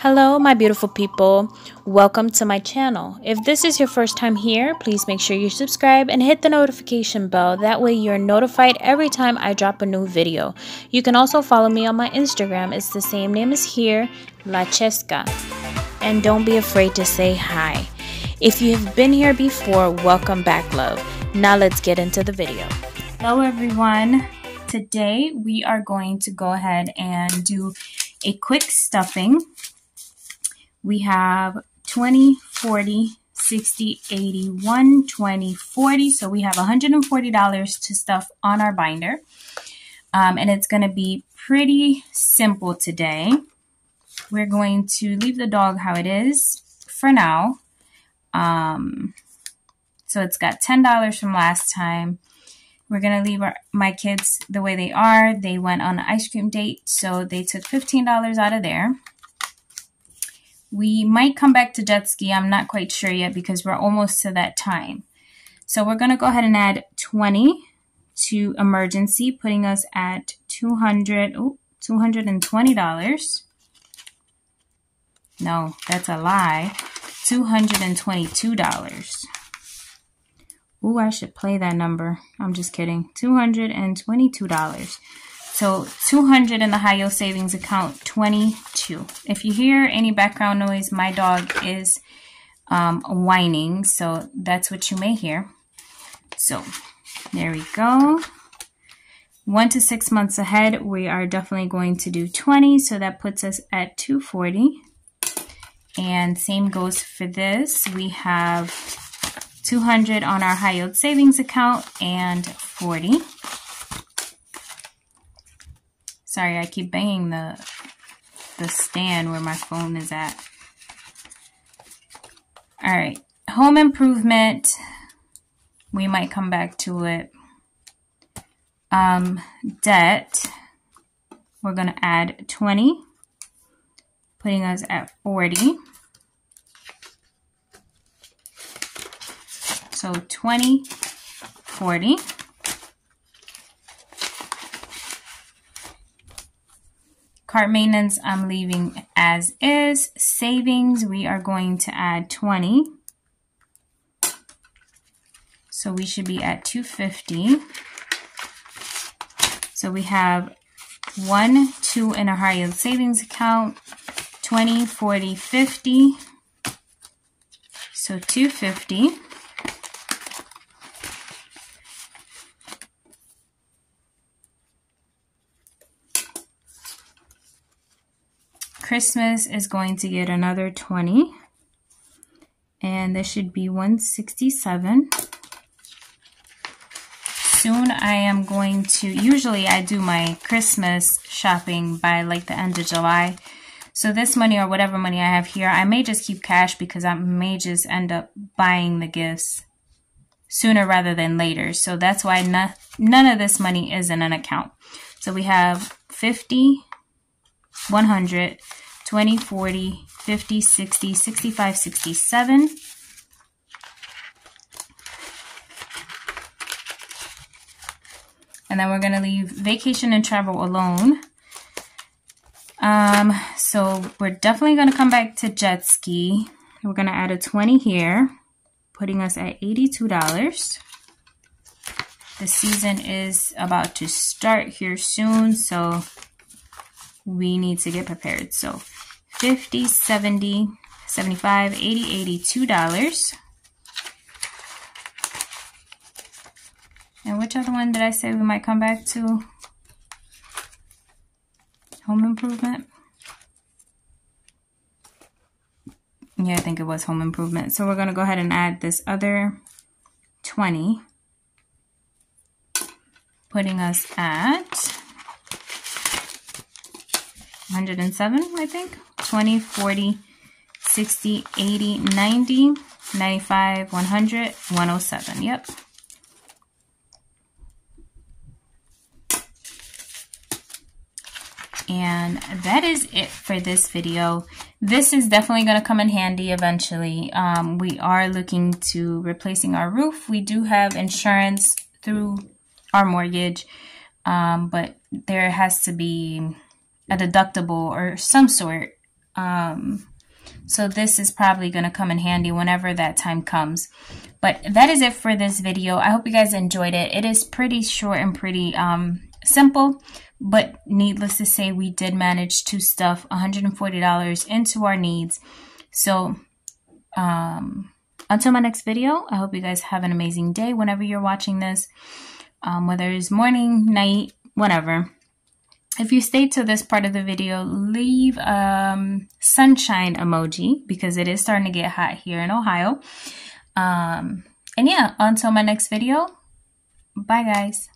Hello, my beautiful people. Welcome to my channel. If this is your first time here, please make sure you subscribe and hit the notification bell. That way you're notified every time I drop a new video. You can also follow me on my Instagram. It's the same name as here, La Chesca. And don't be afraid to say hi. If you have been here before, welcome back, love. Now let's get into the video. Hello, everyone. Today we are going to go ahead and do a quick stuffing we have 20, 40, 60, 80, 120, 40. So we have $140 to stuff on our binder. Um, and it's going to be pretty simple today. We're going to leave the dog how it is for now. Um, so it's got $10 from last time. We're going to leave our, my kids the way they are. They went on an ice cream date, so they took $15 out of there. We might come back to jet ski. I'm not quite sure yet because we're almost to that time. So we're going to go ahead and add 20 to emergency, putting us at 200, oh, $220. No, that's a lie. $222. Ooh, I should play that number. I'm just kidding. $222. So 200 in the high yield savings account, 22. If you hear any background noise, my dog is um, whining, so that's what you may hear. So there we go. One to six months ahead, we are definitely going to do 20, so that puts us at 240. And same goes for this. We have 200 on our high yield savings account and 40. Sorry, I keep banging the the stand where my phone is at. All right, home improvement. We might come back to it. Um, debt. We're going to add 20, putting us at 40. So 20, 40. Cart maintenance, I'm leaving as is. Savings, we are going to add 20. So we should be at 250. So we have one, two in a high yield savings account, 20, 40, 50. So 250. Christmas is going to get another 20. And this should be 167. Soon I am going to, usually I do my Christmas shopping by like the end of July. So this money or whatever money I have here, I may just keep cash because I may just end up buying the gifts sooner rather than later. So that's why no, none of this money is in an account. So we have 50, 100, 20, 40, 50, 60, 65, 67. And then we're going to leave vacation and travel alone. Um, so we're definitely going to come back to jet ski. We're going to add a 20 here, putting us at $82. The season is about to start here soon, so we need to get prepared. So 50, 70, 75, 80, 82 dollars. And which other one did I say we might come back to? Home improvement. Yeah, I think it was home improvement. So we're going to go ahead and add this other 20, putting us at 107, I think. 20, 40, 60, 80, 90, 95, 100, 107. Yep. And that is it for this video. This is definitely going to come in handy eventually. Um, we are looking to replacing our roof. We do have insurance through our mortgage, um, but there has to be a deductible or some sort Um, so this is probably going to come in handy whenever that time comes. But that is it for this video. I hope you guys enjoyed it. It is pretty short and pretty um, simple. But needless to say, we did manage to stuff $140 into our needs. So um, until my next video, I hope you guys have an amazing day whenever you're watching this. Um, whether it's morning, night, whatever. If you stay to this part of the video, leave um, sunshine emoji because it is starting to get hot here in Ohio. Um, and yeah, until my next video, bye guys.